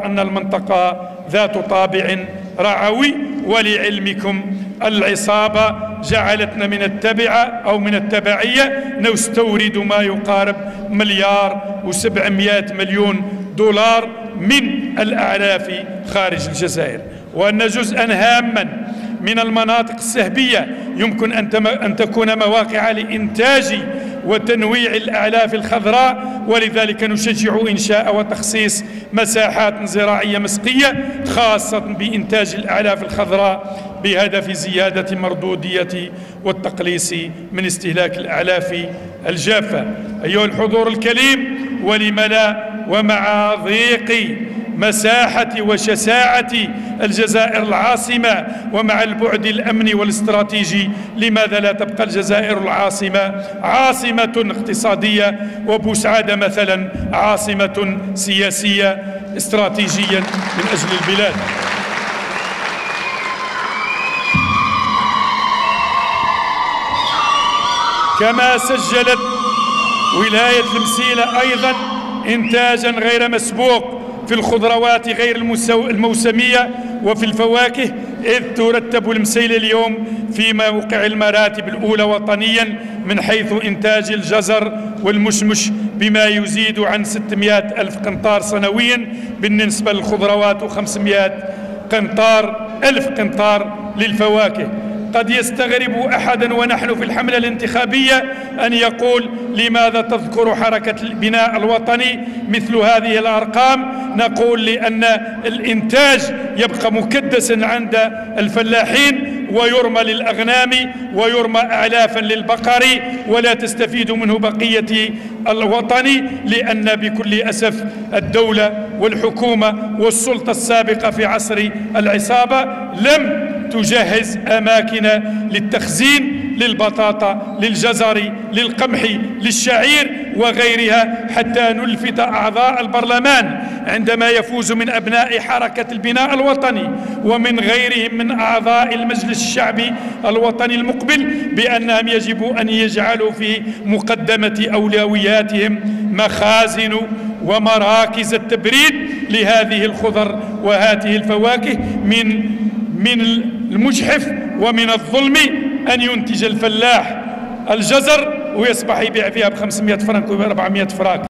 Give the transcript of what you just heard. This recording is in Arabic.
أن المنطقة ذات طابع رعوي ولعلمكم العصابة جعلتنا من التبعة أو من التبعية نستورد ما يقارب مليار وسبعمائة مليون دولار من الأعلاف خارج الجزائر. وأن جزءا هاما من المناطق السهبية يمكن أن تكون مواقع لإنتاج وتنويع الأعلاف الخضراء ولذلك نشجع إنشاء وتخصيص مساحات زراعية مسقية خاصة بإنتاج الأعلاف الخضراء بهدف زيادة مردودية والتقليص من استهلاك الأعلاف الجافة. أيها الحضور الكريم ولم لا ومع ضيق مساحة وشساعة الجزائر العاصمة ومع البعد الأمني والاستراتيجي لماذا لا تبقى الجزائر العاصمة عاصمة اقتصادية وبوسعادة مثلا عاصمة سياسية استراتيجيا من أجل البلاد؟ كما سجلت ولاية المسيلة أيضا إنتاجا غير مسبوق في الخضروات غير الموسمية وفي الفواكه إذ ترتب المسيلة اليوم في موقع المراتب الأولى وطنيا من حيث إنتاج الجزر والمشمش بما يزيد عن 600 ألف قنطار سنويا بالنسبة للخضروات و500 قنطار ألف قنطار للفواكه. قد يستغرب أحدا ونحن في الحملة الانتخابية أن يقول لماذا تذكر حركة البناء الوطني مثل هذه الأرقام؟ نقول لأن الإنتاج يبقى مكدسا عند الفلاحين ويرمى للأغنام ويرمى اعلافا للبقر ولا تستفيد منه بقية الوطن لأن بكل أسف الدولة والحكومة والسلطة السابقة في عصر العصابة لم تجهز أماكن للتخزين للبطاطا للجزر للقمح للشعير وغيرها حتى نلفت أعضاء البرلمان عندما يفوز من أبناء حركة البناء الوطني ومن غيرهم من أعضاء المجلس الشعبي الوطني المقبل بأنهم يجب أن يجعلوا في مقدمة أولوياتهم مخازن ومراكز التبريد لهذه الخضر وهذه الفواكه من من المجحف ومن الظلم أن ينتج الفلاح الجزر ويصبح يبيع فيها ب 500 فرنك و 400 فرنك.